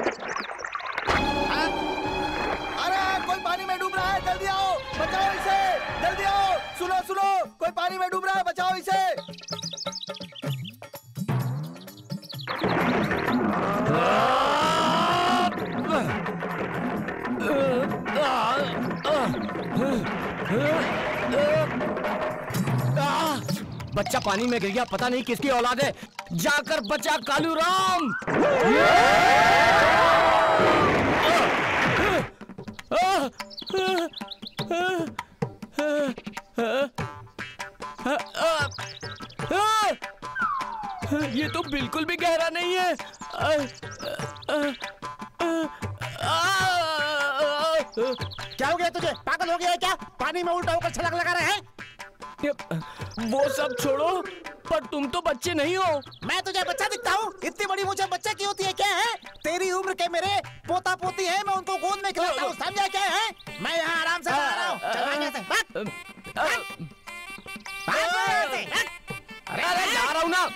हाँ? अरे, कोई पानी में डूब रहा है? जल्दी आओ, बचाओ इसे। जल्दी आओ। सुनो सुनो। कोई पानी में डूब रहा है, बचाओ इसे। बच्चा पानी में गिर गया, पता नहीं किसकी औलाद है। जाकर बचा कालू राम ये तो बिल्कुल भी गहरा नहीं है। क्या हो गया तुझे? पागल हो गया है क्या? पानी में उल्टा होकर छलक लगा रहे हैं? वो सब छोड़ो पर तुम तो बच्चे नहीं हो। मैं तुझे बच्चा दिखता हूँ। इतनी बड़ी मुझे बच्चा की होती है क्या है? तेरी उम्र के मेरे पोता पोती है मैं उनको गोद में खिलाता हूँ समझा क्या है? मैं यहाँ आराम से रहा हूँ। अरे जा रहा हूँ ना।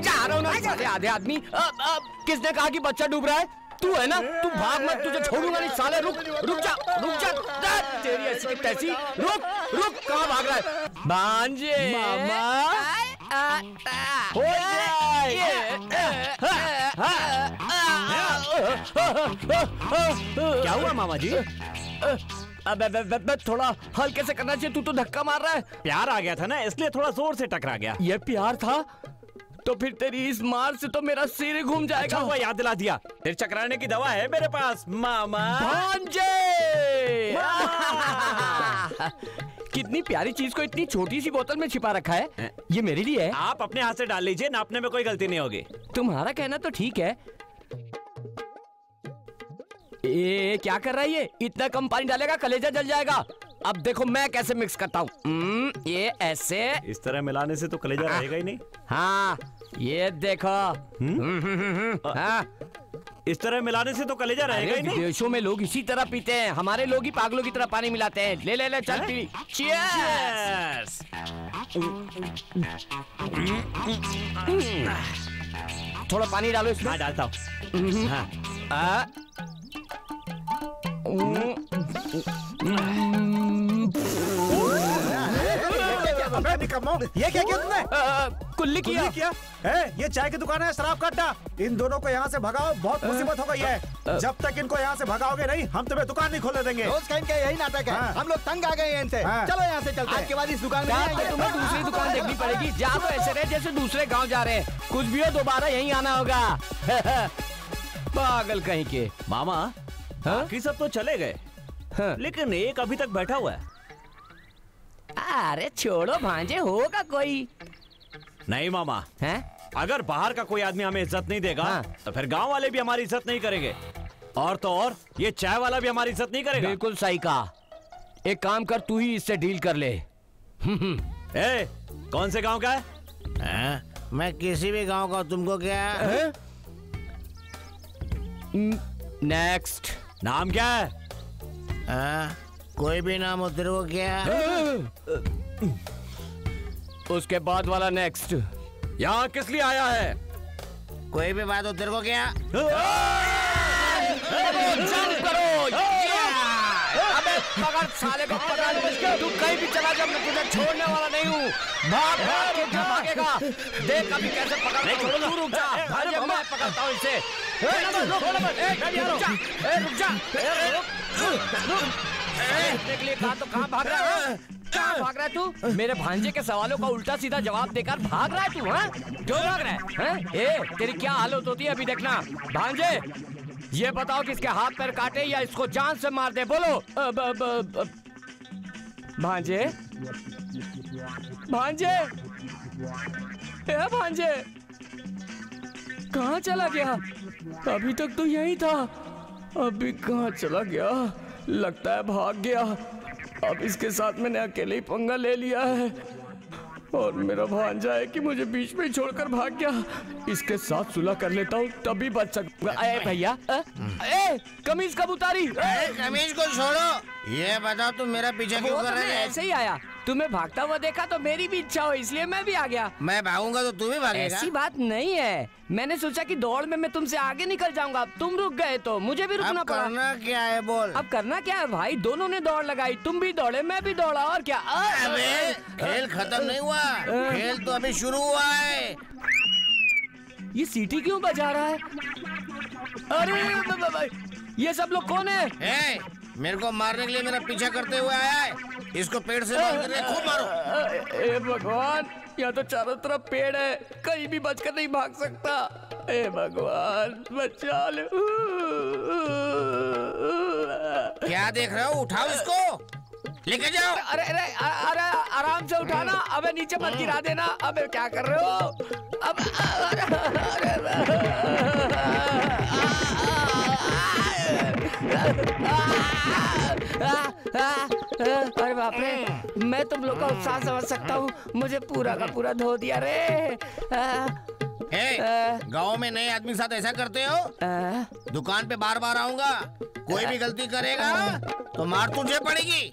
जा रहा हूँ ना। आधे आदमी। किसने कहा कि बच्चा डूब रहा है? तू है ना? तू भाग मत तुझे छोड़ूँगा नहीं साले रुक रुक जा रुक जा। जा, तेरी ऐसी की तैसी। रुक रुक कहाँ भाग रहा है? भांजे। मामा। हो क्या हुआ मामा जी अबे बे, बे, बे, थोड़ा हल्के से करना चाहिए तू तो धक्का मार रहा है। प्यार आ गया था ना इसलिए थोड़ा ज़ोर से टकरा गया। ये प्यार था? तो फिर तेरी इस मार से तो मेरा सिर घूम अच्छा जाएगा हुआ याद दिला दिया। सिर चकराने की दवा है मेरे पास मामा। भांजे! कितनी प्यारी चीज़ को इतनी छोटी सी बोतल में छिपा रखा है। ये मेरे लिए है। आप अपने हाथ से डाल लीजिए नापने में कोई गलती नहीं होगी। तुम्हारा कहना तो ठीक है। ए क्या कर रहा है ये? इतना कम पानी डालेगा कलेजा जल जाएगा। अब देखो मैं कैसे मिक्स करता हूँ। हम्म, ये ऐसे। इस तरह मिलाने से तो कलेजा रहेगा ही नहीं। हाँ ये देखो। हम्म, हम्म, हम्म, हाँ। इस तरह मिलाने से तो कलेजा रहेगा ही नहीं। विदेशों में लोग इसी तरह पीते हैं। हमारे लोग ही पागलों की तरह पानी मिलाते हैं। ले ले ले चल पी। Cheers! थोड़ा पानी डालो इसमें। हाँ डालता हूँ। हाँ। अबे निकम्मो, ये क्या किया तुमने कुल्ली किया। कुल्ली किया? है? ये चाय की दुकान है शराब का अड्डा इन दोनों को यहाँ से भगाओ बहुत मुसीबत हो गई है। जब तक इनको यहाँ से भगाओगे नहीं हम तुम्हें दुकान नहीं खोलने देंगे। रोज का यही नाटक है। हाँ। हम लोग तंग आ गए हैं इनसे। हाँ। चलो यहाँ से चलते हैं। के बाद इस दुकान में। तुम्हें दूसरी दुकान देखनी पड़ेगी जा तो ऐसे रहे जैसे दूसरे गाँव जा रहे हैं। कुछ भी हो दोबारा यही आना होगा। पागल कहीं के। मामा हाँ? बाकी सब तो चले गए। हाँ। लेकिन एक अभी तक बैठा हुआ है। अरे छोड़ो भांजे होगा कोई। नहीं मामा। हैं? अगर बाहर का कोई आदमी हमें इज़्ज़त नहीं देगा हाँ। तो फिर गाँव वाले भी हमारी इज़्ज़त नहीं करेंगे। और तो और ये चाय वाला भी हमारी इज़्ज़त नहीं करेगा। बिल्कुल सही कहा। एक काम कर तू ही इससे डील कर ले। ए, कौन से गाँव का है? आ, मैं किसी भी गाँव का तुमको क्या नेक्स्ट नाम क्या है? हाँ? कोई भी नाम उधर हो को क्या उसके बाद वाला नेक्स्ट यहाँ किस लिए आया है? कोई भी बात उधर हो तेरे को क्या जंप करो अबे पकड़ साले को पकड़ तू कहीं भी चला जा मैं तुझे छोड़ने वाला नहीं हूँ। भाग भाग के भागेगा? देख अभी कैसे पकड़ नहीं छोड़ूँगा तू रुक जा। भाई मैं पकड़ता हूँ इसे। रुक, जा रुक जा। तो कहाँ भाग रहा है? तू? मेरे भांजे के सवालों का उल्टा सीधा जवाब देकर भाग रहा है तू हाँ? क्यों भाग रहा है हैं? ए तेरी क्या हालत होती है अभी देखना। भांजे ये बताओ कि इसके हाथ पैर काटे या इसको जान से मार दे बोलो। अब, अब, अब। भांजे भांजे ए भांजे कहाँ चला गया? अभी तक तो यही था। अभी कहाँ चला गया? लगता है भाग गया। अब इसके साथ मैंने अकेले ही पंगा ले लिया है। और मेरा भांजा है कि मुझे बीच में ही छोड़कर भाग गया। इसके साथ सुलह कर लेता हूँ तभी बच सकूँगा। ए भैया कमीज कब उतारी? कमीज को छोड़ो। ये बताओ तुम मेरा पीछे क्यों कर रहे हो? ऐसे ही आया। तुम्हें भागता हुआ देखा तो मेरी भी इच्छा हो इसलिए मैं भी आ गया। मैं भागूँगा तो तू भी भागेगा। ऐसी बात नहीं है। मैंने सोचा कि दौड़ में मैं तुमसे आगे निकल जाऊँगा। तुम रुक गए तो मुझे भी रुकना अब पड़ा। करना क्या है बोल। अब करना क्या है भाई? दोनों ने दौड़ लगाई तुम भी दौड़े मैं भी दौड़ा और क्या? अबे खेल खत्म नहीं हुआ। खेल तो अभी शुरू हुआ है। ये सीटी क्यों बजा रहा है? अरे ये सब लोग कौन है मेरे को मारने के लिए मेरा पीछा करते हुए आया है इसको पेड़ से खूब मारो ए भगवान यहाँ तो चारों तरफ़ पेड़ है कहीं भी बचकर नहीं भाग सकता ए भगवान बचा ले क्या देख रहे हो उठाओ इसको लेके जाओ अरे अरे अरे आराम से उठाना अबे नीचे मत गिरा देना अबे क्या कर रहे हो अब अरे, अरे बाप रे मैं तुम लोग का उत्साह समझ सकता हूँ। मुझे पूरा का पूरा धो दिया रे। आ, गाँव में नए आदमी साथ ऐसा करते हो? आ, दुकान पे बार बार आऊँगा कोई भी गलती करेगा तो मार तुझे पड़ेगी।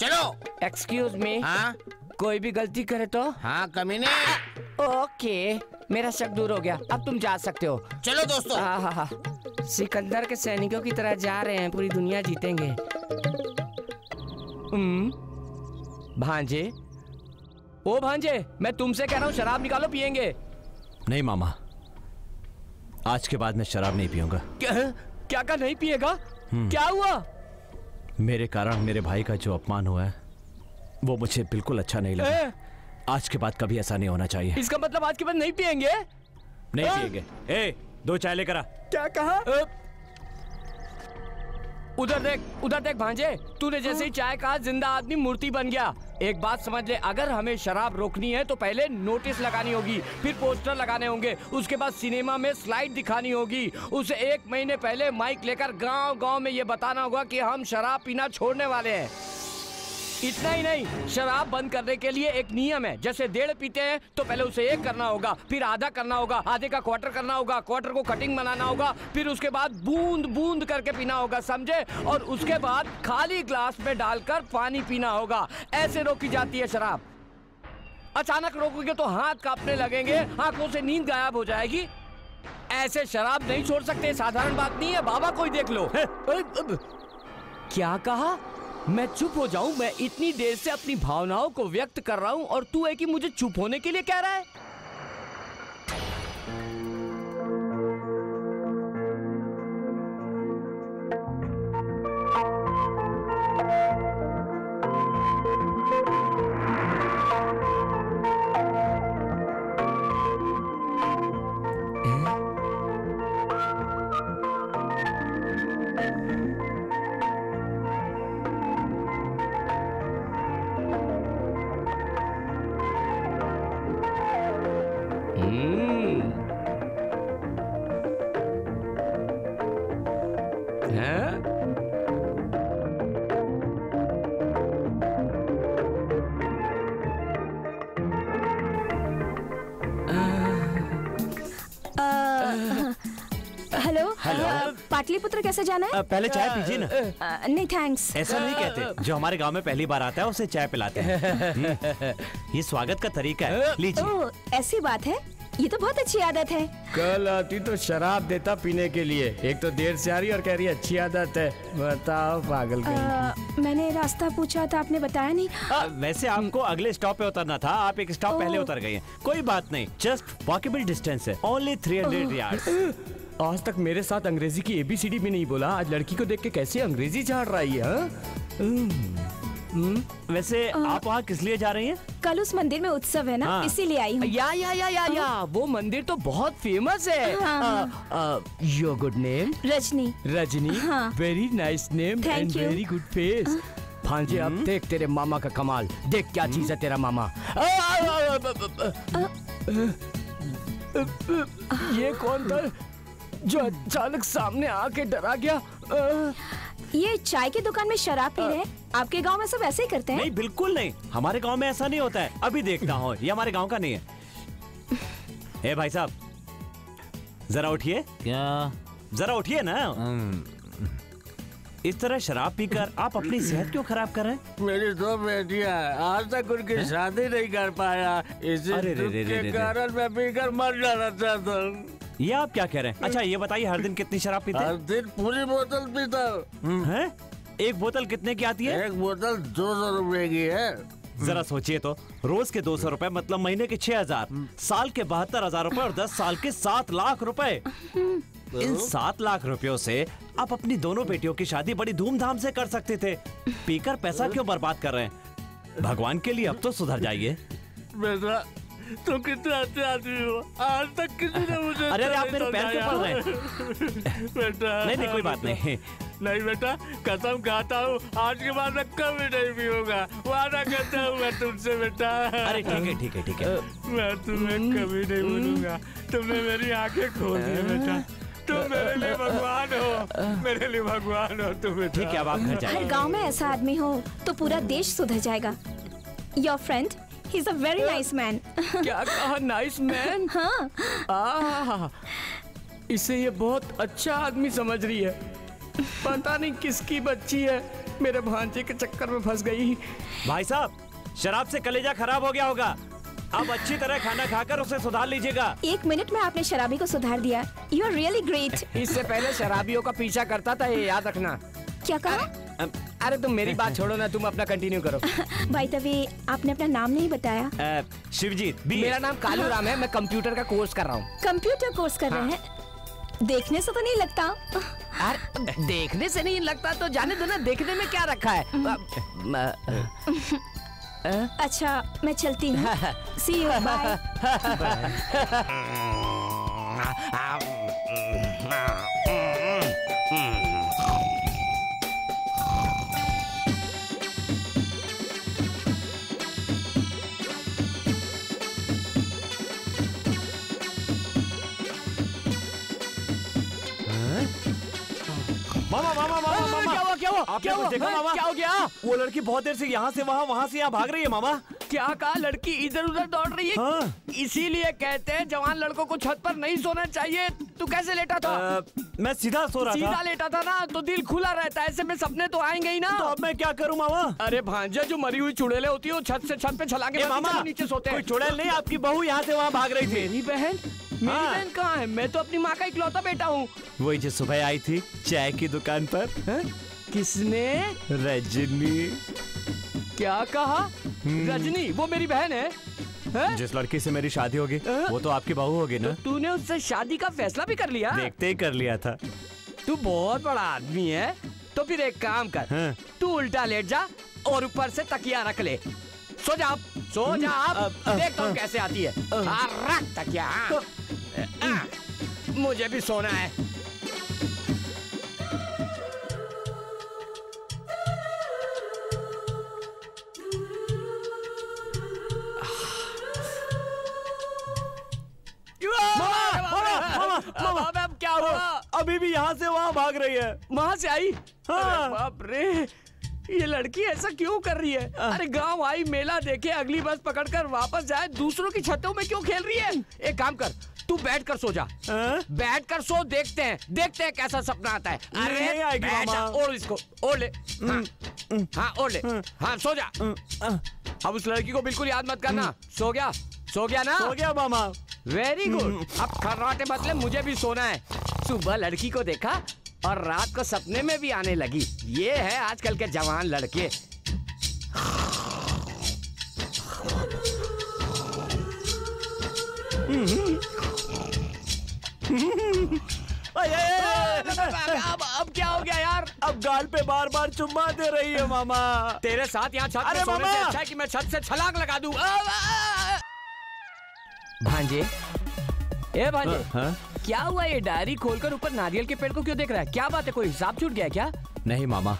चलो। एक्सक्यूज मी हाँ। कोई भी गलती करे तो? हाँ कमी कमीने ओके मेरा शक दूर हो गया। अब तुम जा सकते हो। चलो दोस्तों। हाँ हाँ हाँ। सिकंदर के सैनिकों की तरह जा रहे हैं पूरी दुनिया जीतेंगे। हम्म, भांजे? ओ भांजे मैं तुमसे कह रहा हूँ शराब निकालो पियेंगे। नहीं मामा आज के बाद मैं शराब नहीं पीऊँगा। क्या क्या का नहीं पिएगा? क्या हुआ? मेरे कारण मेरे भाई का जो अपमान हुआ है वो मुझे बिल्कुल अच्छा नहीं लगा। ए, आज के बाद कभी ऐसा नहीं होना चाहिए। इसका मतलब आज के बाद नहीं पियेंगे? नहीं ए? पिएँगे ए दो चाय लेकर आ। क्या कहा? उधर देख उधर देख भांजे, तूने जैसे ही चाय कहा, ज़िंदा आदमी मूर्ति बन गया। एक बात समझ ले, अगर हमें शराब रोकनी है तो पहले नोटिस लगानी होगी, फिर पोस्टर लगाने होंगे, उसके बाद सिनेमा में स्लाइड दिखानी होगी। उसे एक महीने पहले माइक लेकर गाँव गाँव में ये बताना होगा कि हम शराब पीना छोड़ने वाले हैं। इतना ही नहीं शराब बंद करने के लिए एक नियम है। जैसे डेढ़ पीते हैं तो पहले उसे एक करना होगा फिर आधा करना होगा आधे का क्वार्टर करना होगा क्वार्टर को कटिंग बनाना होगा फिर उसके बाद बूंद बूंद करके पीना होगा समझे? और उसके बाद खाली ग्लास में डालकर पानी पीना होगा। ऐसे रोकी जाती है शराब। अचानक रोकोगे तो हाथ कांपने लगेंगे आँखों से नींद गायब हो जाएगी। ऐसे शराब नहीं छोड़ सकते साधारण बात नहीं है बाबा कोई देख लो। क्या कहा? मैं चुप हो जाऊँ, मैं इतनी देर से अपनी भावनाओं को व्यक्त कर रहा हूँ, और तू है कि मुझे चुप होने के लिए कह रहा है? हैं? हेलो अ, पाटलिपुत्र कैसे जाना है? पहले चाय पीजिए ना। नहीं थैंक्स ऐसा नहीं कहते। जो हमारे गाँव में पहली बार आता है उसे चाय पिलाते हैं। हम्म। ये स्वागत का तरीका है। लीजिए। ऐसी बात है? ये तो बहुत अच्छी आदत है। कल आती तो शराब देता पीने के लिए। एक तो देर से आ रही और कह रही अच्छी आदत है। बताओ पागल अ, मैंने रास्ता पूछा था आपने बताया नहीं? आ, वैसे आपको अगले स्टॉप पे उतरना था। आप एक स्टॉप पहले उतर गए हैं। कोई बात नहीं जस्ट वॉकेबल डिस्टेंस है। ओनली 300 यार्ड्स आज तक मेरे साथ अंग्रेज़ी की एबीसीडी भी नहीं बोला। आज लड़की को देख के कैसे अंग्रेज़ी झाड़ रहा है हाँ? वैसे आप वहाँ किस लिए जा रही हैं कल उस मंदिर में उत्सव है ना हाँ। इसीलिए आई हूँ या या या या या वो मंदिर तो बहुत फ़ेमस है हाँ। Your good name Rajni Rajni हाँ। Very nice name and very good face भांजे अब देख तेरे मामा का कमाल देख क्या चीज़ है तेरा मामा ये कौन था जो अचानक सामने आके डरा गया। आ, ये चाय की दुकान में शराब पी रहे हैं। आपके गाँव में सब ऐसे ही करते हैं? नहीं बिल्कुल नहीं। हमारे गाँव में ऐसा नहीं होता है। अभी देखता हूँ। ये हमारे गाँव का नहीं है। ए भाई साहब जरा उठिए। क्या? जरा उठिए ना। इस तरह शराब पीकर आप अपनी सेहत क्यों खराब कर रहे हैं? मेरी दो बेटियाँ हैं। आज तक उनकी शादी नहीं कर पाया। इसी के। कारण मैं पीकर मर जाना चाहता हूँ। ये आप क्या कह रहे हैं? अच्छा ये बताइए हर दिन कितनी शराब पीते हर दिन पूरी बोतल पीता हूँ। हैं? एक बोतल कितने की आती है? एक बोतल दो सौ रुपए की है। जरा सोचिए तो रोज के दो सौ रूपए मतलब महीने के छह हज़ार साल के बहत्तर हज़ार रूपए और दस साल के सात लाख रुपए। इन सात लाख रुपयों से आप अपनी दोनों बेटियों की शादी बड़ी धूमधाम से कर सकते थे। पीकर पैसा क्यों बर्बाद कर रहे हैं? भगवान के लिए अब तो सुधर जाइए। बेटा तुम कितने अच्छे आदमी हो? आज तक किसी ने मुझे अरे, अरे, आप मेरे पैर क्यों पड़ रहे। हैं? बेटा नहीं नहीं कोई बात नहीं। नहीं बेटा कसम खाता हूँ आज के बाद मैं कभी नहीं पीऊँगा। वादा करता हूँ मैं तुमसे बेटा। अरे ठीक है ठीक है ठीक है। मैं तुम्हें कभी नहीं भूलूँगा। तुमने मेरी आँखें खोल दी बेटा। तुम मेरे लिए भगवान हो। मेरे लिए भगवान हो तुम ठीक है अब आप घर हर गाँव में ऐसा आदमी हो तो पूरा देश सुधर जाएगा। Your friend he is a very nice man क्या कहा नाइस मैन हाँ। आह, इसे ये बहुत अच्छा आदमी समझ रही है। पता नहीं किसकी बच्ची है। मेरे भांजे के चक्कर में फंस गई। भाई साहब शराब से कलेजा खराब हो गया होगा। अब अच्छी तरह खाना खाकर उसे सुधार लीजिएगा। एक मिनट में आपने शराबी को सुधार दिया। यू आर रियली ग्रेट इससे पहले शराबियों का पीछा करता था ये याद रखना। क्या कहा? अरे तुम मेरी बात छोड़ो ना तुम अपना कंटिन्यू करो। भाई तभी आपने अपना नाम नहीं बताया। शिवजीत मेरा नाम कालू राम है मैं कंप्यूटर का कोर्स कर रहा हूँ। कंप्यूटर कोर्स कर रहे हैं। देखने से तो नहीं लगता। अरे देखने से नहीं लगता तो जाने दो ना देखने में क्या रखा है? अच्छा मैं चलती हूँ। सी यू बाय आपने क्या कुछ देखा हाँ, मामा? क्या हो गया? वो लड़की बहुत देर से यहाँ से वहाँ वहाँ से यहाँ भाग रही है मामा। क्या कहा? लड़की इधर उधर दौड़ रही है? हाँ। इसीलिए कहते हैं जवान लड़कों को छत पर नहीं सोना चाहिए। तू कैसे लेटा था? अ, मैं सीधा सो रहा सीधा था लेटा था ना तो दिल खुला रहता है। ऐसे में सपने तो आएँगे ही ना। तो अब मैं क्या करूँ मामा? अरे भांजा जो मरी हुई चुड़ैले होती है वो छत से छत पे छलांगे ए, मामा नीचे सोते हैं। चुड़ैल नहीं आपकी बहू यहाँ से वहाँ भाग रही थी। मेरी बहन? मेरी हाँ। बहन कहाँ है? मैं तो अपनी माँ का इकलौता बेटा हूँ। वही जो सुबह आई थी चाय की दुकान पर हैं? किसने? रजनी। क्या कहा? रजनी वो मेरी बहन है। हैं? जिस लड़की से मेरी शादी होगी? वो तो आपकी बहू होगी ना? तूने उससे शादी का फैसला भी कर लिया? देखते ही कर लिया था। तू बहुत बड़ा आदमी है। तो फिर एक काम कर हाँ। तू उल्टा लेट जा और ऊपर से तकिया रख ले। सो जा सो जा आप अब- देखता हूँ। कैसे आती है। हाँ, रख तकिया। हाँ, मुझे भी सोना है। मामा, मामा। क्या हुआ? अभी भी यहाँ से वहाँ भाग रही है। वहाँ से आई? हाँ। बाप रे ये लड़की ऐसा क्यों कर रही है? अरे गाँव आई मेला देखे अगली बस पकड़कर वापस जाए दूसरों की छतों में क्यों खेल रही है? एक काम कर तू बैठ कर सो जा। हाँ? बैठ कर सो देखते हैं देखते हैं कैसा सपना आता है। अरे नहीं आएगी, बैठ जा। ओढ़ इसको ओढ़ ले। हाँ, हाँ ओढ़ ले। हाँ सो जा। अब उस लड़की को बिल्कुल याद मत करना। सो गया? सो गया ना? हो गया मामा। वेरी गुड अब खर्राटे बदले मुझे भी सोना है। सुबह लड़की को देखा और रात को सपने में भी आने लगी। ये है आजकल के जवान लड़के। अये, अब अब क्या हो गया यार अब गाल पे बार बार चुम्मा दे रही है मामा तेरे साथ यहाँ छत अरे मामा! अच्छा है कि मैं छत से छलांग लगा दूँ भांजे ए भांजे हाँ? क्या हुआ ये डायरी खोलकर ऊपर नारियल के पेड़ को क्यों देख रहा है क्या बात है कोई हिसाब छूट गया क्या नहीं मामा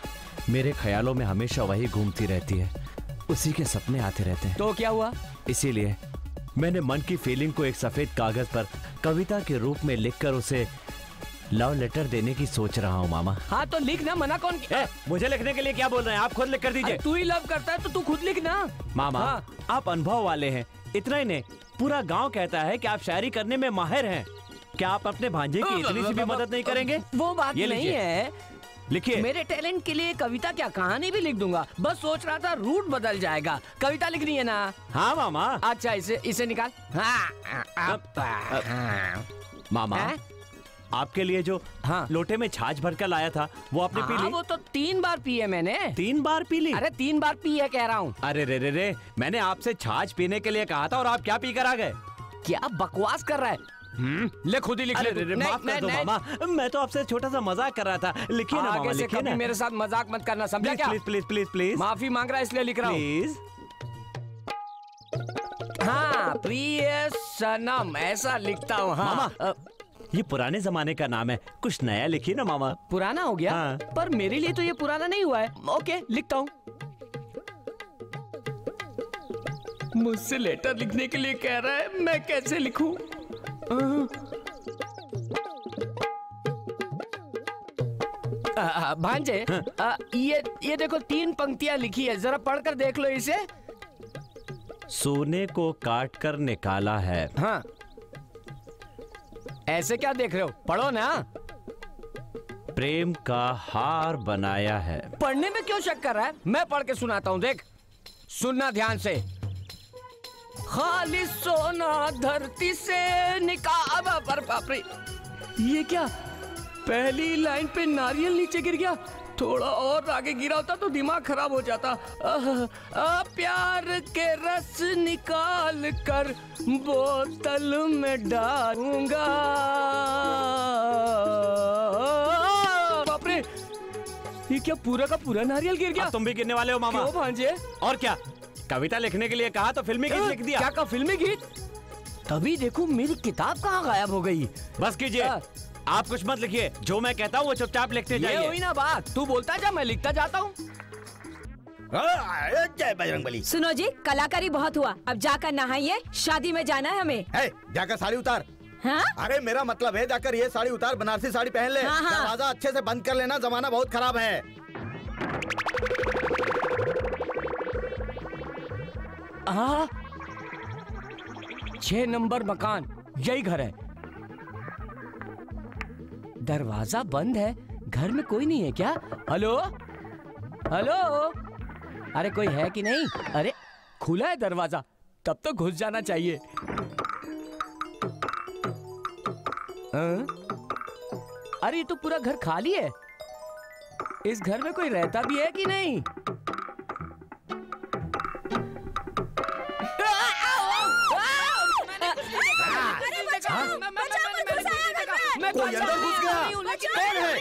मेरे ख्यालों में हमेशा वही घूमती रहती है उसी के सपने आते रहते हैं तो क्या हुआ इसीलिए मैंने मन की फीलिंग को एक सफ़ेद कागज़ पर कविता के रूप में लिखकर उसे लव लेटर देने की सोच रहा हूँ मामा। हाँ तो लिख ना मना कौन ए, मुझे लिखने के लिए क्या बोल रहे हैं? आप खुद लिख कर दीजिए। तू ही लव करता है तो तू खुद लिख ना। मामा हाँ। आप अनुभव वाले हैं। इतना ही नहीं पूरा गाँव कहता है कि आप शायरी करने में माहिर हैं। क्या आप अपने भांजे की इतनी सी भी मदद नहीं करेंगे? वो बात ये नहीं है। लिखिए। मेरे टैलेंट के लिए कविता क्या कहानी भी लिख दूँगा? बस सोच रहा था रूट बदल जाएगा। कविता लिखनी है ना? हाँ मामा। अच्छा इसे इसे निकाल। हाँ, मामा? आपके लिए जो हाँ। लोटे में छाछ भर कर लाया था वो आपने पी हाँ, ली? वो तो तीन बार पी है मैंने। तीन बार पी ली? अरे तीन बार पी है कह रहा हूँ। अरे रे रे रे मैंने आपसे छाछ पीने के लिए कहा था और आप क्या पी कर आ गए? क्या बकवास कर रहा है? हम्म, ले खुद ही लिख ले माफ़ कर दो मामा। मैं तो आपसे छोटा सा मज़ाक कर रहा था। लिखिए ना मामा लिखिए ना। मेरे साथ मज़ाक मत करना समझा क्या? Please please please please. माफ़ी मांग रहा है इसलिए लिख रहा हूँ। प्लीज़। हाँ प्रिय सनम ऐसा लिखता हूँ हाँ। मामा। ये पुराने जमाने का नाम है। कुछ नया लिखिए ना मामा। पुराना हो गया? हाँ। पर मेरे लिए तो ये पुराना नहीं हुआ है। ओके लिखता हूँ। मुझसे लेटर लिखने के लिए कह रहा है मैं कैसे लिखूं? भांजे आ, ये ये देखो तीन पंक्तियाँ लिखी है। जरा पढ़कर देख लो इसे। सोने को काट कर निकाला है। हाँ। ऐसे क्या देख रहे हो? पढ़ो ना। प्रेम का हार बनाया है। पढ़ने में क्यों शक कर रहा है? मैं पढ़ के सुनाता हूँ देख। सुनना ध्यान से। खाली सोना धरती से निकाल पर बापरे ये क्या पहली लाइन पे नारियल नीचे गिर गया? थोड़ा और आगे गिरा होता तो दिमाग खराब हो जाता। आह, आ, प्यार के रस निकाल कर बोतल में डालूँगा। बापरे! ये क्या पूरा का पूरा नारियल गिर गया? तुम भी गिरने वाले हो मामा। क्यों भांजे? और क्या? कविता लिखने के लिए कहा तो फिल्मी गीत लिख दिया। क्या का फिल्मी गीत? तभी देखो मेरी किताब कहाँ गायब हो गई। बस कीजिए। आप कुछ मत लिखिए। जो मैं कहता हूँ वो चुपचाप लिखते ये हुई ना बात। तू बोलता जा मैं लिखता जाता हूँ। हाँ, जय बजरंग बली। सुनो जी कलाकारी बहुत हुआ। अब जाकर नहाइए शादी में जाना है हमें। है जाकर साड़ी उतार। हाँ? अरे मेरा मतलब है जाकर ये साड़ी उतार बनारसी साड़ी पहन ले। हाँ, हाँ। दरवाज़ा अच्छे से बंद कर लेना जमाना बहुत खराब है। आ छह नंबर मकान यही घर है। दरवाज़ा बंद है। घर में कोई नहीं है क्या? हेलो? हेलो? अरे कोई है कि नहीं? अरे, खुला है दरवाज़ा। तब तो घुस जाना चाहिए। आ? अरे, ये तो पूरा घर खाली है। इस घर में कोई रहता भी है कि नहीं? कोई अंदर घुस गया। कौन है?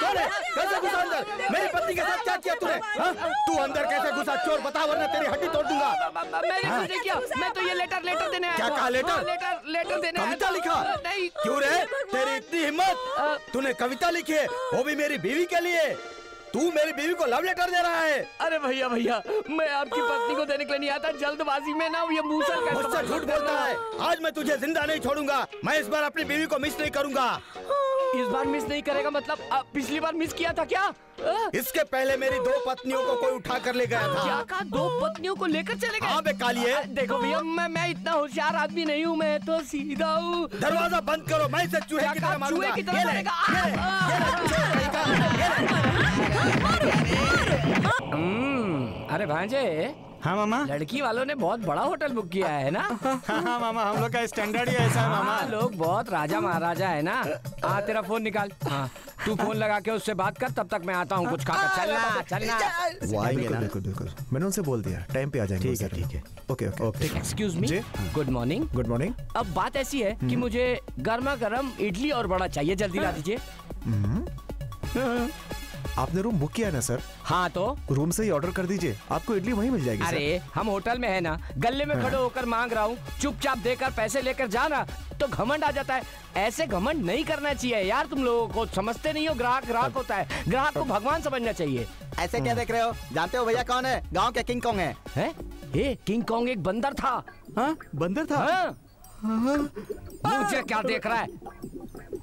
कौन है? कैसे घुसा अंदर? मेरी पत्नी के साथ क्या किया तूने? हाँ? तू अंदर कैसे घुसा? चोर बता वरना तेरी हड्डी तोड़ दूँगा। मैंने किया मैं तो ये लेटर लेटर देने आया क्या कहा, लेटर? हाँ, लेटर? लेटर देने कविता लिखा? नहीं। क्यों रे? तेरी इतनी हिम्मत? तूने कविता लिखी है। वो भी मेरी बीवी के लिए। तू मेरी बीवी को लव लेटर दे रहा है। अरे भैया भैया मैं आपकी पत्नी को देने के लिए नहीं आता। जल्दबाजी में ना ये मूसल का मुझसे झूठ बोलता है। आज मैं तुझे ज़िंदा नहीं छोड़ूँगा। मैं इस बार अपनी बीवी को मिस नहीं करूँगा। इस बार मिस नहीं करेगा मतलब आ, पिछली बार मिस किया था क्या? आ, इसके पहले मेरी दो पत्नियों को कोई उठा कर ले गया था। क्या कहा? दो पत्नियों को लेकर चले गए? हाँ बे कालिए। देखो भैया मैं मैं इतना होशियार आदमी नहीं हूँ मैं तो सीधा हूँ। दरवाज़ा बंद करो मैं इसे चूहे की तरह मारूँगा। अरे भांजे हाँ मामा। लड़की वालों ने बहुत बड़ा होटल बुक किया है ना? हाँ मामा हम लोग का स्टैंडर्ड ही ऐसा है मामा। हाँ लोग बहुत राजा महाराजा है ना? हाँ तेरा फ़ोन निकाल। हाँ तू फ़ोन लगा के उससे बात कर तब तक मैं आता हूँ कुछ खाकर। चलना चलना बिल्कुल बिल्कुल बिल्कुल। मैंने उनसे बोल दिया टाइम पे आ जाएँगे ठीक है, ठीक है। Okay okay okay excuse me good morning good morning अब बात ऐसी है कि मुझे गर्मा गर्म इडली और बड़ा चाहिए। जल्दी ला दीजिए। आपने रूम बुक किया है ना सर हाँ तो? रूम से ही ऑर्डर कर दीजिए। आपको इडली वहीं मिल जाएगी अरे सर। हम होटल में है ना। गले में खड़े होकर मांग रहा हूँ चुपचाप देकर पैसे लेकर जाना तो घमंड आ जाता है। ऐसे घमंड नहीं करना चाहिए यार तुम लोगों को समझते नहीं हो ग्राहक ग्राहक होता है। ग्राहक को भगवान समझना चाहिए। ऐसे क्या देख रहे हो? जानते हो भैया कौन है? गाँव के किंग कॉन्ग है। हैं? ए किंग कॉन्ग एक बंदर था। हाँ? बंदर था? हाँ? मुझे क्या देख रहा है?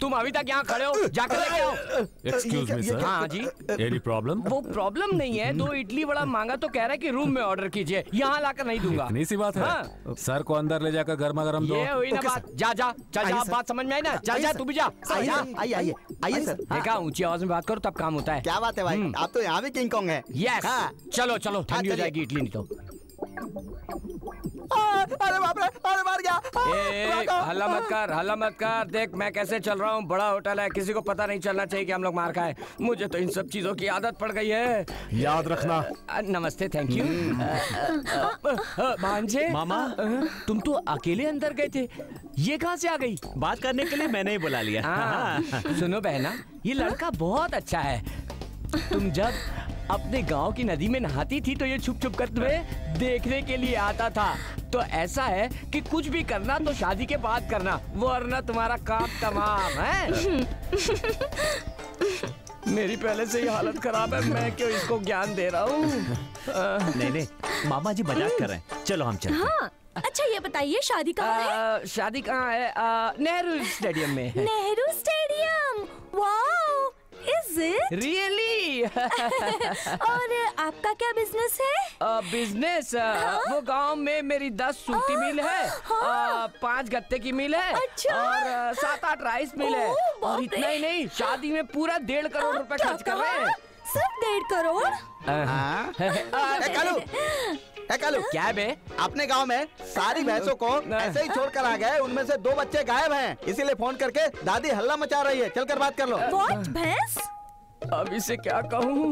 तुम अभी तक यहाँ खड़े हो? जाकर लेके आओ। एक्सक्यूज मी सर हाँ जी। एनी प्रॉब्लम वो प्रॉब्लम नहीं है। दो इडली बड़ा मांगा तो कह रहा है कि रूम में ऑर्डर कीजिए। यहाँ लाकर नहीं दूँगा। इतनी सी बात है? हाँ। सर को अंदर ले जाकर गर्मा गर्म दो। ये हुई ना बात। जा जा चल जा बात समझ में आई ना? जा आइए जा सर। तू भी जा। आइए आइए आइए आइए सर। देखा ऊँची आवाज़ में बात करो तब काम होता है। क्या बात है भाई? हम्म। आप तो यहाँ भी किंग कॉन्ग है। यस हाँ। चलो चलो ठंडी हो जाएगी इडली नहीं तो। अरे बाप रे अरे मार गया हल्ला मत कर हल्ला मत कर देख मैं कैसे चल रहा हूँ बड़ा होटल है किसी को पता नहीं चलना चाहिए कि हम लोग मार खाए मुझे तो इन सब चीज़ों की आदत पड़ गई है याद रखना नमस्ते थैंक यू भांजे मामा। तुम तो अकेले अंदर गए थे ये कहाँ से आ गई बात करने के लिए मैंने ही बुला लिया हाँ, सुनो बहना ये लड़का बहुत अच्छा है तुम जब अपने गाँव की नदी में नहाती थी तो ये छुप छुप कर तुम्हें देखने के लिए आता था। तो ऐसा है कि कुछ भी करना तो शादी के बाद करना वरना तुम्हारा काम तमाम है। मेरी पहले से ही हालत खराब है मैं क्यों इसको ज्ञान दे रहा हूँ? नहीं नहीं मामा जी मज़ाक कर रहे हैं। चलो हम चलते हाँ। अच्छा ये बताइए शादी कहाँ है? शादी कहाँ है? नेहरू स्टेडियम में है। Nehru stadium! Wow! Is it? Really और आपका क्या बिज़नेस है? बिज़नेस वो गाँव में मेरी दस सूती मिल है हाँ। पाँच गत्ते की मिल है अच्छा। और सात आठ राइस मिल है। और इतना ही नहीं शादी में पूरा डेढ़ करोड़ रुपए खर्च कर रहे हैं। सिर्फ़ डेढ़ करोड़? हाँ? कालू। क्या है बे? अपने गाँव में सारी भैंसों को ऐसे ही छोड़ कर आ गए उनमें से दो बच्चे गायब हैं। इसीलिए फ़ोन करके दादी हल्ला मचा रही है। चलकर बात कर लो। भैंस? अब इसे क्या कहूँ?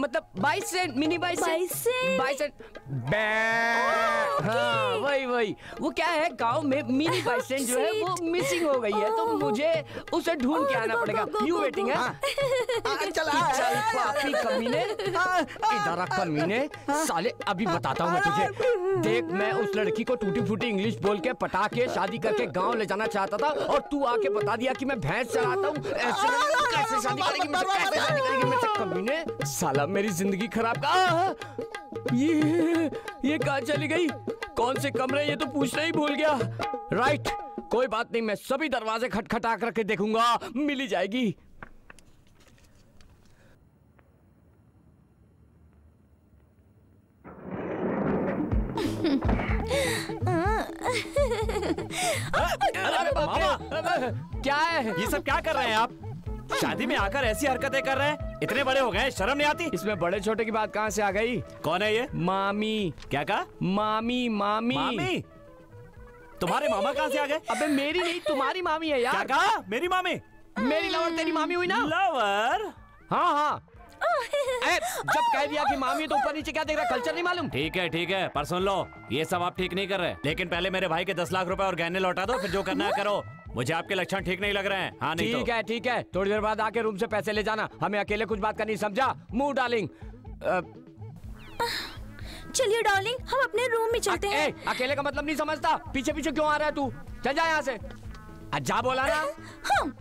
मतलब बाईस सेंट मिनी बाईस बाईस सेंट? बाईस सेंट बै- हाँ। वही वही। वो क्या है गाँव में मिनी बाईस सेंट जो है वो मिसिंग हो गई है तो मुझे उसे ढूंढ के आना पड़ेगा। यू वेटिंग है? हाँ, चल। चल पापी कमीने इधर कमीने साले अभी बताता हूँ मैं तुझे। देख मैं उस लड़की को टूटी फूटी इंग्लिश बोल के पटा के शादी करके गाँव ले जाना चाहता था और तू आके बता दिया कि मैं भैंस चलाता हूँ। ऐसे कैसे शादी करेगी कमीने साला मेरी ज़िंदगी खराब का ये ये कहाँ चली गई कौन से कमरे ये तो पूछना ही भूल गया राइट कोई बात नहीं मैं सभी दरवाजे खटखटा करके देखूँगा मिली जाएगी अरे क्या है ये सब क्या कर रहे हैं आप शादी में आकर ऐसी हरकतें कर रहे हैं? इतने बड़े हो गए शर्म नहीं आती? इसमें बड़े छोटे की बात कहाँ से आ गई? कौन है ये? मामी। क्या कहा? मामी मामी। मामी? तुम्हारे मामा कहाँ से आ गए? अबे मेरी नहीं तुम्हारी मामी है यार। क्या कहा? मेरी मामी? मेरी लवर तेरी मामी हुई ना? लवर हाँ हाँ। ए, जब कह दिया कि मामी है तो ऊपर नीचे क्या देख रहा कल्चर नहीं मालूम? ठीक है ठीक है पर सुन लो ये सब आप ठीक नहीं कर रहे। लेकिन पहले मेरे भाई के दस लाख रुपए और गहने लौटा दो फिर जो करना है करो। मुझे आपके लक्षण ठीक नहीं लग रहे हैं। हाँ नहीं ठीक तो। है ठीक है। थोड़ी देर बाद आके रूम से पैसे ले जाना। हमें अकेले कुछ बात करनी समझा? मुँह डालिंग चलिए डार्लिंग हम अपने रूम में चलते ए, हैं। अकेले का मतलब नहीं समझता? पीछे पीछे क्यों आ रहा है तू? चल जा यहाँ से। अच्छा बोला ना। हम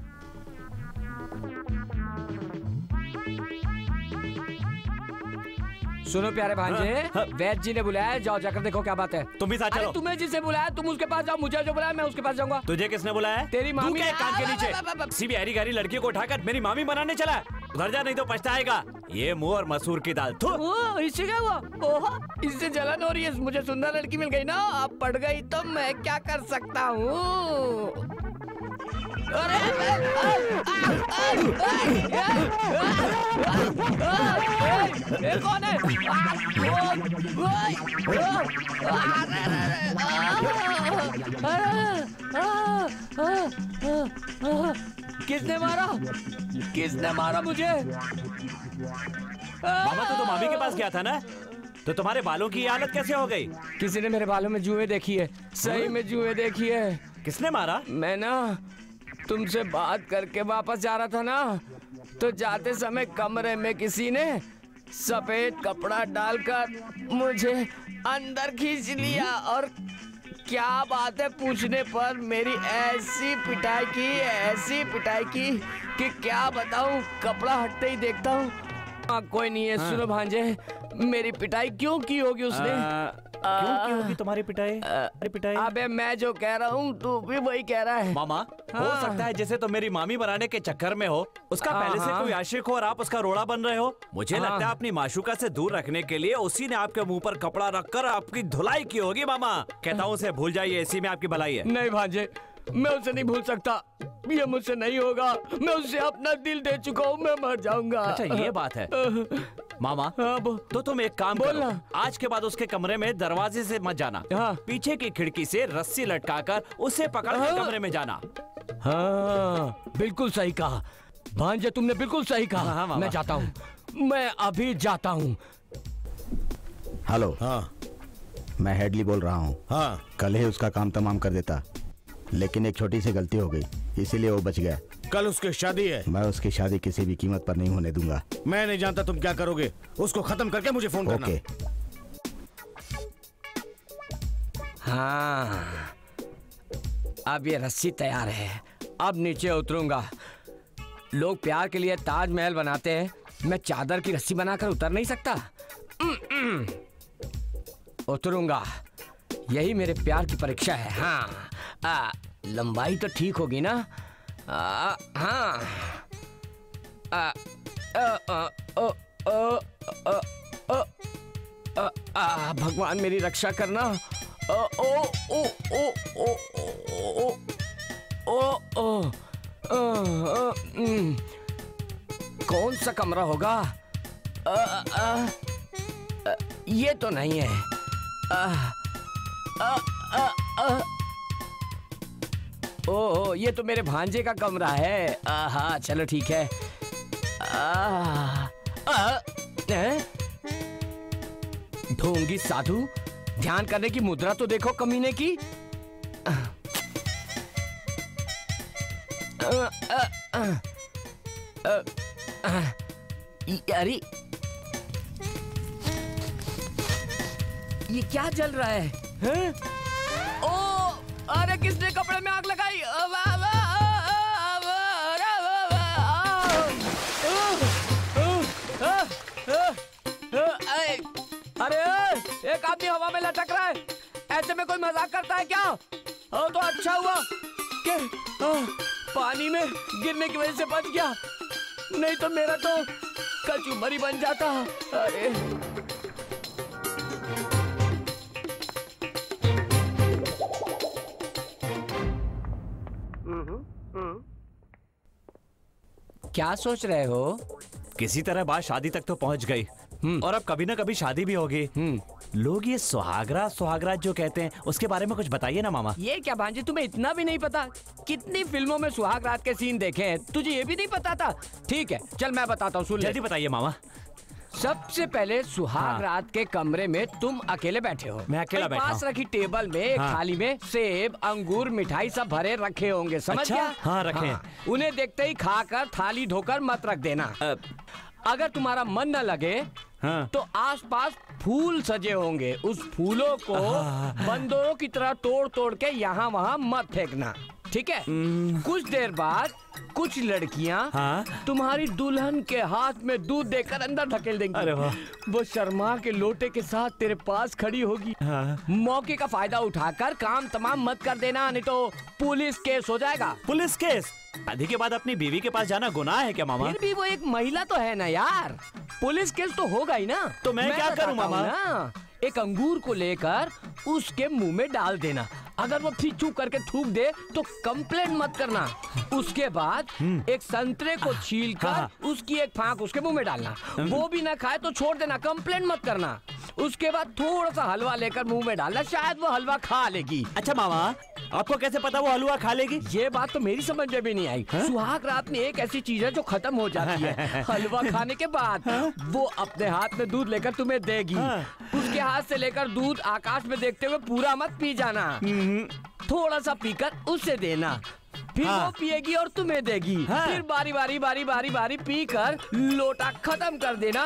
सुनो प्यारे भांजे हाँ, हाँ। वैद जी ने बुलाया जाओ जाकर देखो क्या बात है। तुम भी साथ चलो। तुम्हें जिसे बुलाया तुम उसके पास जाओ मुझे जो बुलाया मैं उसके पास जाऊँगा। तुझे किसने बुलाया तेरी मामी कान के नीचे? किसी भी हरी गहरी लड़की को उठाकर मेरी मामी बनाने चला। उधर जा नहीं तो पछताएगा। ये मुँह और मसूर की दाल। थू। ओ, इससे क्या हुआ? ओहो इससे जलन हो रही है। मुझे सुंदर लड़की मिल गई ना अब पड़ गई तो मैं क्या कर सकता हूँ? अरे कौन है किसने मारा? किसने मारा मुझे? मामा तो, तुम मामी के पास गया था ना? तो तुम्हारे बालों की हालत कैसे हो गई? किसी ने मेरे बालों में जुए देखी है। सही में जुए देखी है। किसने मारा? मैं ना तुमसे बात करके वापस जा रहा था ना? तो जाते समय कमरे में किसी ने सफ़ेद कपड़ा डालकर मुझे अंदर खींच लिया और क्या बात है पूछने पर मेरी ऐसी पिटाई की, ऐसी पिटाई की कि क्या बताऊँ? कपड़ा हटते ही देखता हूँ। हाँ, कोई नहीं है हाँ। सुनो भांजे मेरी पिटाई क्यों की होगी उसने आ, क्यों की होगी तुम्हारी पिटाई अरे पिटाई अबे मैं जो कह रहा हूँ तू भी वही कह रहा है मामा हाँ। हो। सकता है जैसे तो मेरी मामी बनाने के चक्कर में हो उसका हाँ, पहले से हाँ। कोई आशिक हो और आप उसका रोड़ा बन रहे हो मुझे हाँ। लगता है अपनी माशुका से दूर रखने के लिए उसी ने आपके मुँह पर कपड़ा रखकर आपकी धुलाई की होगी मामा कहता हूँ उसे भूल जाइए इसी में आपकी भलाई है नहीं भांजे मैं उसे नहीं भूल सकता। ये मुझसे नहीं होगा। मैं उसे अपना दिल दे चुका हूँ मैं मर जाऊँगा। अच्छा ये बात है। मामा हाँ, बो- तो तुम एक काम बोल आज के बाद उसके कमरे में दरवाजे से मत जाना। हाँ। पीछे की खिड़की से रस्सी लटकाकर उसे पकड़ हाँ। कमरे में जाना। हाँ बिल्कुल सही कहा। भांजे तुमने बिल्कुल सही हाँ, कहा मामा। मैं जाता हूँ। मैं अभी जाता हूँ। हेलो। हाँ। मैं हेडली बोल रहा हूँ। हाँ। कल ही उसका काम तमाम कर देता। लेकिन एक छोटी सी गलती हो गई इसीलिए वो बच गया। कल उसकी शादी है। मैं उसकी शादी किसी भी कीमत पर नहीं होने दूँगा। मैं नहीं जानता तुम क्या करोगे। उसको खत्म करके मुझे फ़ोन करना। ओके। हाँ। अब ये रस्सी तैयार है। अब नीचे उतरूँगा। लोग प्यार के लिए ताजमहल बनाते हैं। मैं चादर की रस्सी बनाकर उतर नहीं सकता। उतरूँगा। यही मेरे प्यार की परीक्षा है। हाँ। आ, लंबाई तो ठीक होगी ना आ, हाँ भगवान मेरी रक्षा करना ओ ओ ओ ओ ओ ओ ओ कौन सा कमरा होगा ये तो नहीं है आ, आ, आ, आ, ओ ये तो मेरे भांजे का कमरा है। हाँ चलो ठीक है। ढोंगी साधु, ध्यान करने की मुद्रा तो देखो कमीने की। अरे, ये क्या जल रहा है? हैं? अरे किसने कपड़े में आग लगाई? अरे एक आदमी हवा में लटक रहा है। ऐसे में कोई मज़ाक करता है क्या? ओ, तो अच्छा हुआ कि आ, पानी में गिरने की वजह से बच गया। नहीं तो मेरा तो कचूमरी बन जाता। अरे। क्या सोच रहे हो? किसी तरह बात शादी तक तो पहुँच गई। और अब कभी ना कभी शादी भी होगी। लोग ये सुहागरा सुहागरा जो कहते हैं उसके बारे में कुछ बताइए ना मामा। ये क्या भांजी तुम्हें इतना भी नहीं पता? कितनी फ़िल्मों में सुहाग रात के सीन देखे हैं? तुझे ये भी नहीं पता था? ठीक है चल मैं बताता हूँ सुन जल्दी बताइए मामा। सबसे पहले सुहाग हाँ। रात के कमरे में तुम अकेले बैठे हो मैं अकेला बैठा पास रखी टेबल में एक हाँ। थाली में सेब अंगूर मिठाई सब भरे रखे होंगे समझ अच्छा? गया हाँ, रखे हैं। उन्हें देखते ही खाकर थाली धोकर मत रख देना अगर तुम्हारा मन न लगे हाँ। तो आसपास फूल सजे होंगे उस फूलों को बंदरों की तरह तोड़ तोड़ के यहाँ वहाँ मत फेंकना ठीक है? कुछ देर बाद कुछ लड़कियाँ हाँ। तुम्हारी दुल्हन के हाथ में दूध देकर अंदर धकेल देंगी। अरे वो शर्मा के लोटे के साथ तेरे पास खड़ी होगी। हाँ? मौके का फ़ायदा उठाकर काम तमाम मत कर देना नहीं तो पुलिस केस हो जाएगा। Police case? शादी के बाद अपनी बीवी के पास जाना गुनाह है क्या मामा? फिर भी वो एक महिला तो है ना यार। पुलिस केस तो होगा ही ना। तो मैं मैं क्या बताता करूँ, मामा? हूँ एक अंगूर को लेकर उसके मुँह में डाल देना। अगर वो फिर करके थूक दे तो कंप्लेंट मत करना। उसके बाद एक संतरे को छील कर हाँ। उसकी एक फांक उसके मुँह में डालना। वो भी ना खाए तो छोड़ देना कंप्लेंट मत करना। उसके बाद थोड़ा सा हलवा लेकर मुँह में डालना शायद वो हलवा खा लेगी। अच्छा मामा आपको कैसे पता वो हलवा खा लेगी? ये बात तो मेरी समझ में भी नहीं आई। सुहाग रात में एक ऐसी चीज़ है जो खत्म हो जाती है। हलवा खाने के बाद वो अपने हाथ में दूध लेकर तुम्हें देगी। उसके हाथ से लेकर दूध आकाश में देखते हुए पूरा मत पी जाना। थोड़ा सा पीकर उसे देना। फिर हाँ। वो पिएगी और तुम्हें देगी। हाँ। फिर बारी बारी बारी बारी बारी पीकर लोटा खत्म कर देना।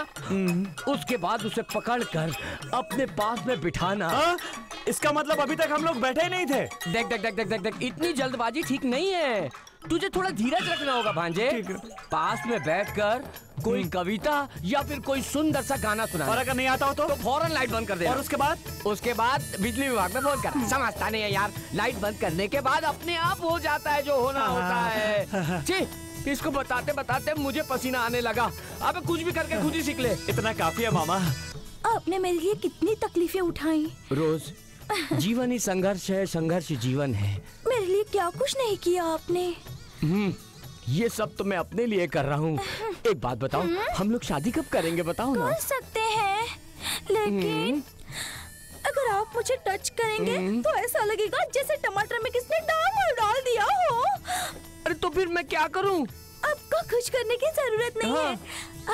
उसके बाद उसे पकड़ कर अपने पास में बिठाना। हाँ? इसका मतलब अभी तक हम लोग बैठे नहीं थे। देख देख देख देख देख देख इतनी जल्दबाजी ठीक नहीं है। तुझे थोड़ा धीरज रखना होगा भांजे। पास में बैठकर कोई कविता या फिर कोई सुंदर सा गाना सुना। और अगर नहीं आता हो तो? तो फ़ौरन लाइट बंद कर दे और उसके बाद? उसके बाद बिजली विभाग में फ़ोन कर समझता नहीं है यार। लाइट बंद करने के बाद अपने आप हो जाता है जो होना होता है। छी इसको बताते बताते मुझे पसीना आने लगा। अब कुछ भी करके खुद ही सीख ले। इतना काफ़ी है मामा। आपने मेरे लिए कितनी तकलीफें उठाई। रोज जीवन ही संघर्ष है संघर्ष जीवन है। मेरे लिए क्या कुछ नहीं किया आपने? हम्म, ये सब तो मैं अपने लिए कर रहा हूँ। एक बात बताओ हम लोग शादी कब करेंगे बताओ ना। कर सकते हैं लेकिन अगर आप मुझे टच करेंगे तो ऐसा लगेगा जैसे टमाटर में किसने डाल डाल दिया हो। अरे तो फिर मैं क्या करूँ? आपको खुश करने की ज़रूरत नहीं हाँ। है।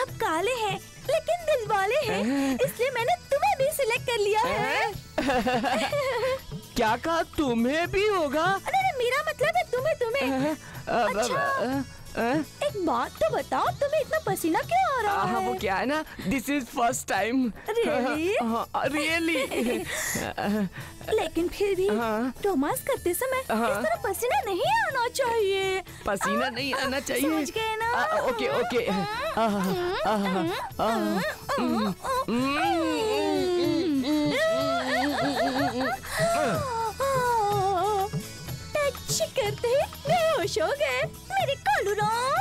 आप काले हैं लेकिन दिल वाले हैं। इसलिए मैंने तुम्हें भी सिलेक्ट कर लिया है। क्या कहा तुम्हें भी होगा अरे अरे, मेरा मतलब है तुम्हें तुम्हें अच्छा। एक बात तो बताओ तुम्हें इतना पसीना क्यों आ रहा हाँ वो क्या है ना this is first time really लेकिन फिर भी हाँ। रोमांस करते समय इस हाँ। तरह पसीना नहीं आना चाहिए पसीना नहीं आना चाहिए समझ गए ना ओके ओके बेहोश हो गए। मेरे कालू राम।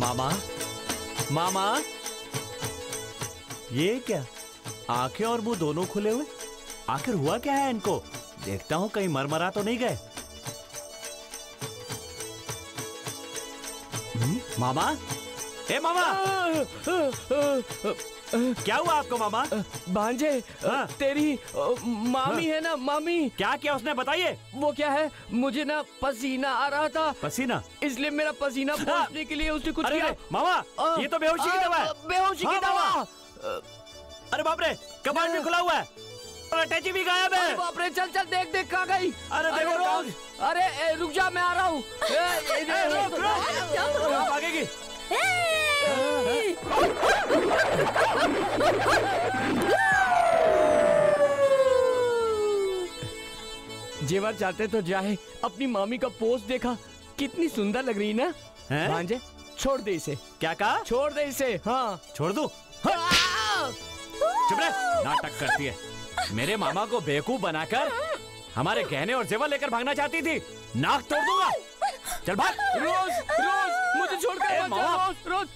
मामा? मामा? ये क्या? आँखें और मुँह दोनों खुले हुए? आखिर हुआ क्या है इनको? देखता हूँ कहीं मरमरा तो नहीं गए। हम्म, मामा? ए मामा! क्या हुआ आपको मामा? भांजे हाँ। तेरी मामी है? ना मामी? क्या क्या उसने बताइए? वो क्या है? मुझे ना पसीना आ रहा था। पसीना? इसलिए मेरा पसीना पहुँचने के लिए उसने कुछ अरे किया। मामा ये तो बेहोशी की दवा है। बेहोशी की हाँ, दवा। अरे बाप रे कबाड़ भी खुला हुआ है। और अटैची भी गायब है। अरे बाप रे चल चल देख देख कहाँ गई? अरे देखो, रोज। अरे ए, रुक जा मैं आ रहा हूँ। रुक, रुक। कहाँ भागेगी जेवर चाहते तो जाए अपनी मामी का पोस्ट देखा कितनी सुंदर लग रही ना? भांजे छोड़ दे इसे। क्या कहा? छोड़ दे इसे हाँ। छोड़ दू? चुप रह, नाटक करती है। मेरे मामा को बेवकूफ़ बनाकर हमारे गहने और जेवर लेकर भागना चाहती थी। नाक तोड़ दूँगा। चल भाग रोज रोज मुझे छोड़कर। रोज रोज।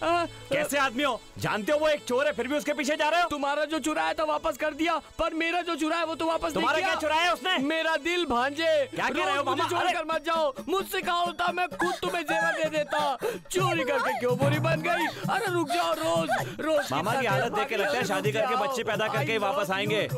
कैसे आदमी हो? जानते हो वो एक चोर है फिर भी उसके पीछे जा रहे हो? तुम्हारा जो चुराया था वापस कर दिया पर मेरा जो चुराया वो तो वापस तुम्हारा क्या। चुराया उसने? मेरा दिल भांजे। क्या कह रहे हो, मामा? छोड़कर मत जाओ। मुझसे कहा होता मैं खुद तुम्हें जेवर दे देता। चोरी करके क्यों बुरी बन गई? अरे रुक जाओ रोज रोज मामा की हालत देख के लगता है शादी करके बच्चे पैदा करके वापस आएँगे।